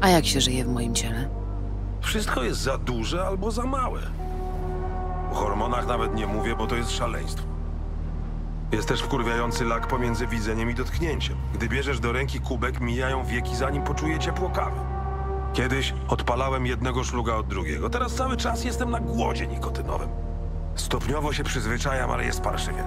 A jak się żyje w moim ciele? Wszystko jest za duże albo za małe. O hormonach nawet nie mówię, bo to jest szaleństwo. Jest też wkurwiający lak pomiędzy widzeniem i dotknięciem. Gdy bierzesz do ręki kubek, mijają wieki, zanim poczuje ciepło kawy. Kiedyś odpalałem jednego szluga od drugiego. Teraz cały czas jestem na głodzie nikotynowym. Stopniowo się przyzwyczajam, ale jest parszywie.